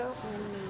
go.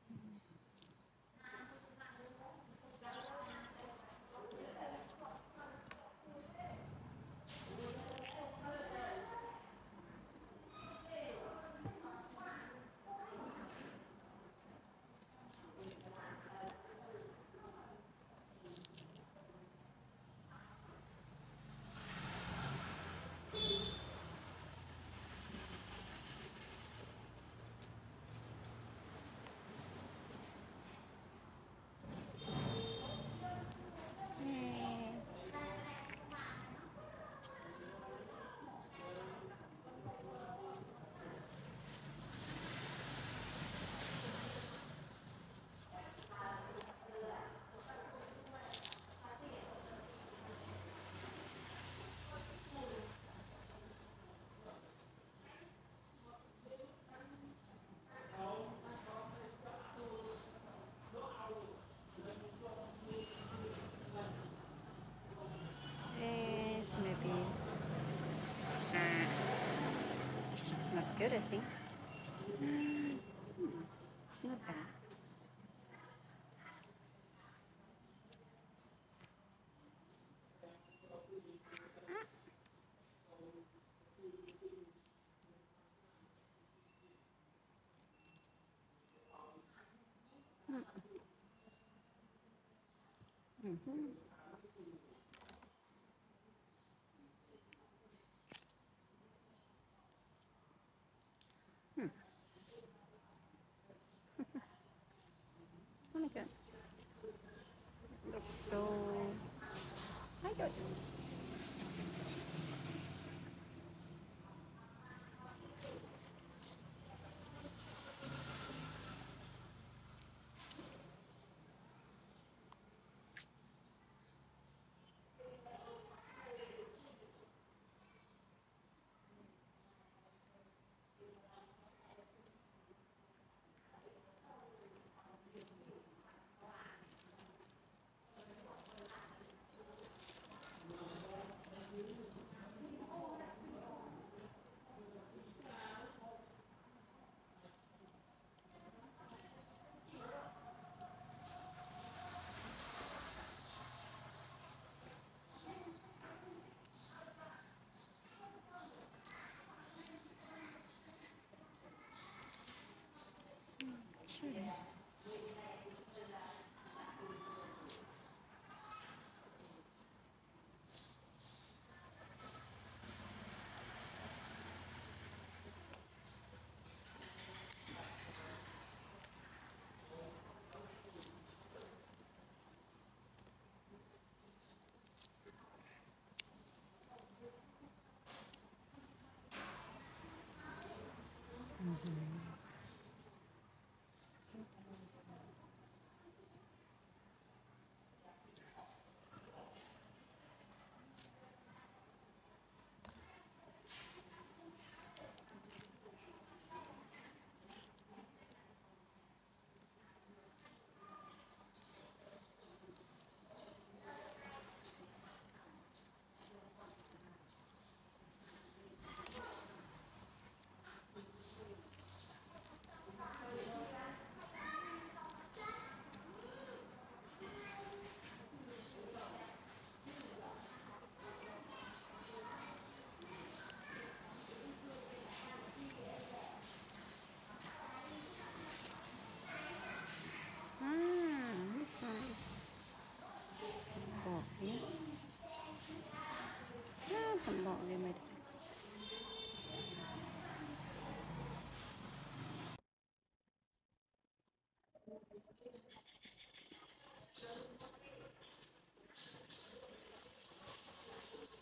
good, I think. Hmm, It's not bad. Mm-hmm. Sure.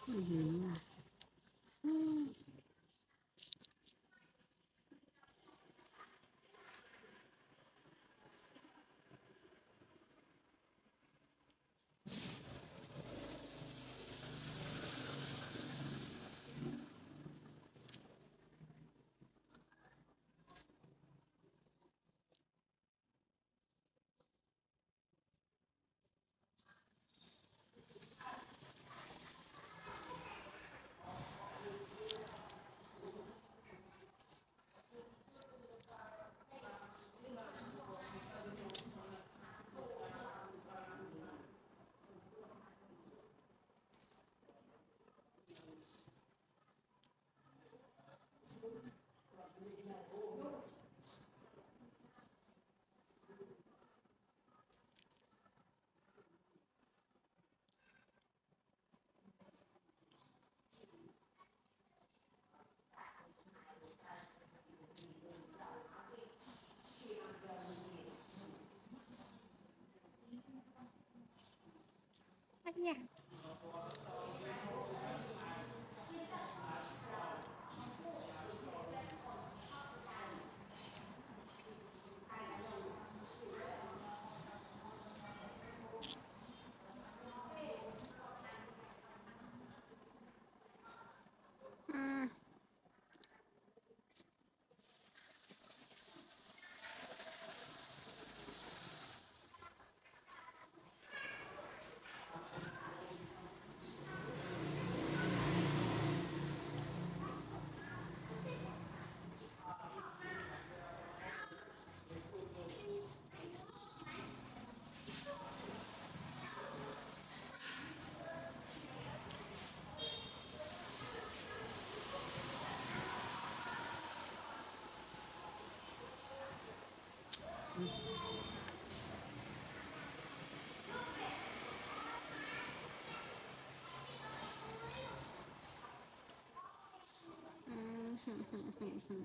Mm-hmm. nha. อืม